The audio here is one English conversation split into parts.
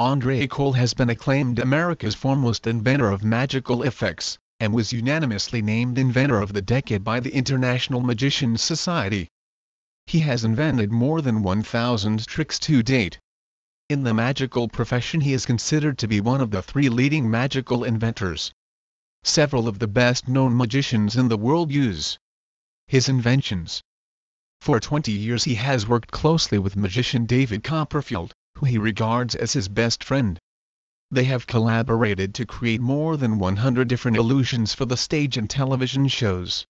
Andre Kole has been acclaimed America's foremost inventor of magical effects, and was unanimously named Inventor of the Decade by the International Magicians Society. He has invented more than 1,000 tricks to date. In the magical profession he is considered to be one of the three leading magical inventors. Several of the best-known magicians in the world use his inventions. For 20 years he has worked closely with magician David Copperfield, who he regards as his best friend. They have collaborated to create more than 100 different illusions for the stage and television shows.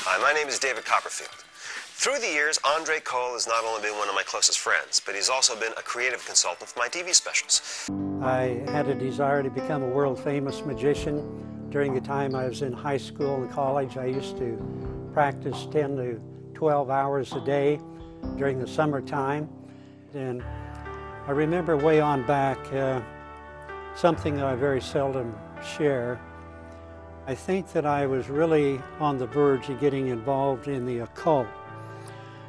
Hi, my name is David Copperfield. Through the years, Andre Kole has not only been one of my closest friends, but he's also been a creative consultant for my TV specials. I had a desire to become a world famous magician. During the time I was in high school and college, I used to practice 10 to 12 hours a day during the summertime. And I remember way on back uh, something that I very seldom share. I think that I was really on the verge of getting involved in the occult.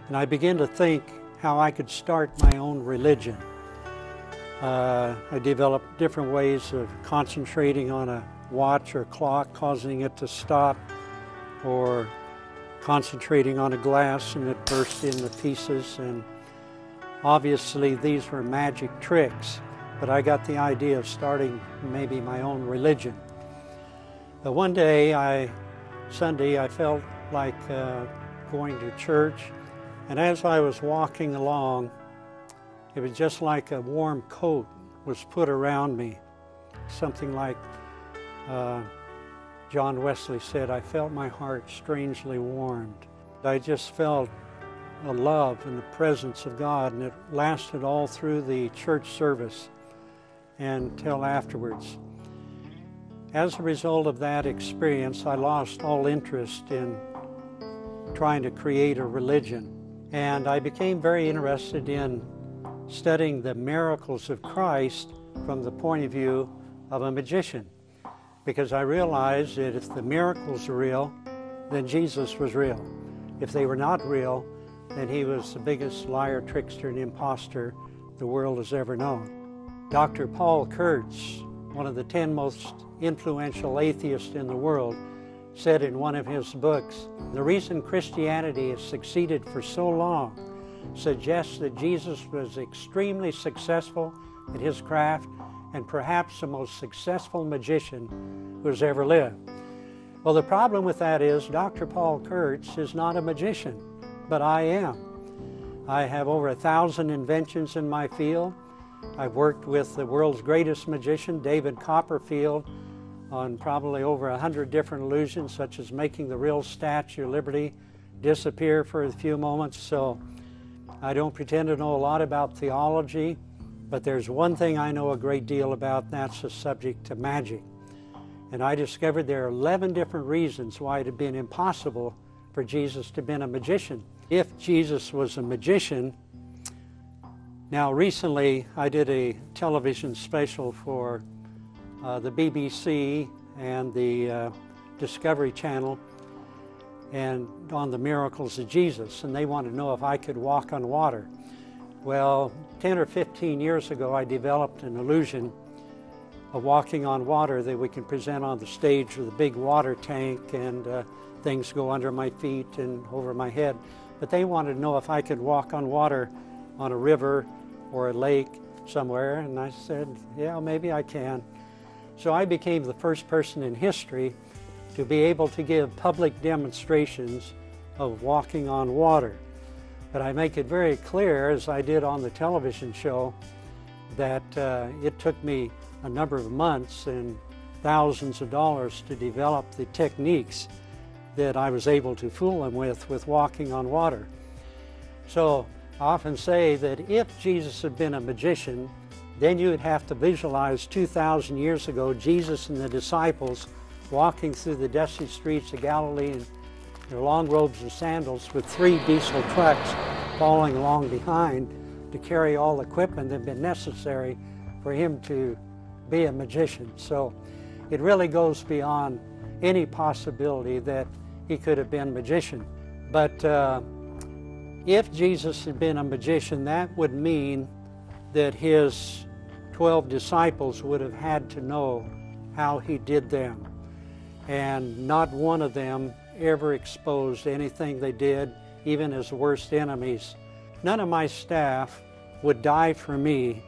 And I began to think how I could start my own religion. Uh, I developed different ways of concentrating on a watch or clock, causing it to stop, or concentrating on a glass and it burst into pieces. And obviously, these were magic tricks, but I got the idea of starting maybe my own religion. But one day, I Sunday, I felt like uh, going to church, and as I was walking along, it was just like a warm coat was put around me, something like uh, John Wesley said, I felt my heart strangely warmed. I just felt a love and the presence of God, and it lasted all through the church service until afterwards. As a result of that experience, I lost all interest in trying to create a religion, and I became very interested in studying the miracles of Christ from the point of view of a magician because I realized that if the miracles are real, then Jesus was real. If they were not real, then he was the biggest liar, trickster, and impostor the world has ever known. Dr. Paul Kurtz, one of the 10 most influential atheists in the world, said in one of his books, the reason Christianity has succeeded for so long suggests that Jesus was extremely successful at his craft and perhaps the most successful magician who has ever lived. Well, the problem with that is Dr. Paul Kurtz is not a magician, but I am. I have over a thousand inventions in my field. I've worked with the world's greatest magician, David Copperfield, on probably over a hundred different illusions, such as making the real Statue of Liberty disappear for a few moments. So I don't pretend to know a lot about theology. But there's one thing I know a great deal about, and that's the subject to magic. And I discovered there are 11 different reasons why it had been impossible for Jesus to have been a magician. If Jesus was a magician, now recently I did a television special for uh, the BBC and the uh, Discovery Channel and on the miracles of Jesus, and they wanted to know if I could walk on water. Well, 10 or 15 years ago, I developed an illusion of walking on water that we can present on the stage with a big water tank and uh, things go under my feet and over my head. But they wanted to know if I could walk on water on a river or a lake somewhere, and I said, yeah, maybe I can. So I became the first person in history to be able to give public demonstrations of walking on water. But I make it very clear, as I did on the television show, that uh, it took me a number of months and thousands of dollars to develop the techniques that I was able to fool them with, with walking on water. So I often say that if Jesus had been a magician, then you would have to visualize 2,000 years ago Jesus and the disciples walking through the dusty streets of Galilee their long robes and sandals with three diesel trucks following along behind to carry all the equipment that had been necessary for him to be a magician. So it really goes beyond any possibility that he could have been a magician. But uh, if Jesus had been a magician, that would mean that his 12 disciples would have had to know how he did them. And not one of them ever exposed anything they did, even as worst enemies. None of my staff would die for me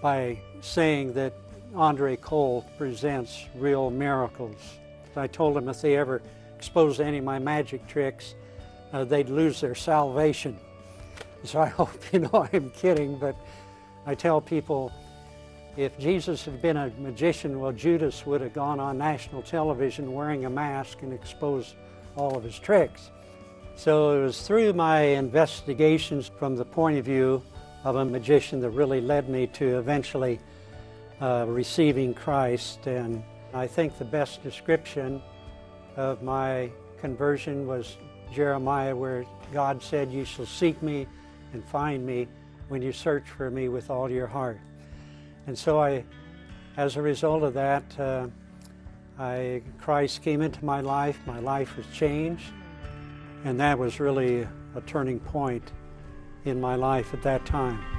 by saying that Andre Kole presents real miracles. I told them if they ever exposed any of my magic tricks, uh, they'd lose their salvation. So I hope you know I'm kidding, but I tell people if Jesus had been a magician, well, Judas would have gone on national television wearing a mask and exposed all of his tricks. So it was through my investigations from the point of view of a magician that really led me to eventually uh, receiving Christ. And I think the best description of my conversion was Jeremiah, where God said, You shall seek me and find me when you search for me with all your heart. And so I, as a result of that, uh, I, Christ came into my life, my life was changed, and that was really a turning point in my life at that time.